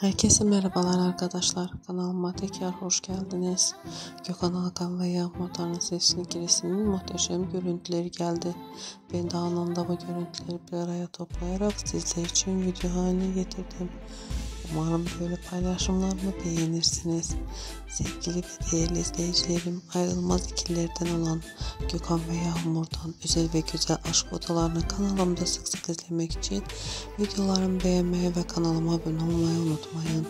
Herkese merhabalar arkadaşlar. Kanalıma tekrar hoş geldiniz. Gökhan Alkan ve Yağmur Tanrı Sesini Kilisinin muhteşem görüntüleri geldi. Ben de anında bu görüntüleri bir araya toplayarak sizler için video haline getirdim. Umarım böyle paylaşımlarımı beğenirsiniz. Sevgili ve değerli izleyicilerim ayrılmaz ikililerden olan Gökhan ve Yağmur'dan özel ve güzel aşk fotolarını kanalımda sık sık izlemek için videolarımı beğenmeyi ve kanalıma abone olmayı unutmayın.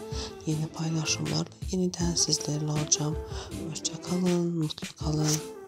Yeni paylaşımlarla yeniden sizlerle olacağım. Hoşçakalın, mutlu kalın.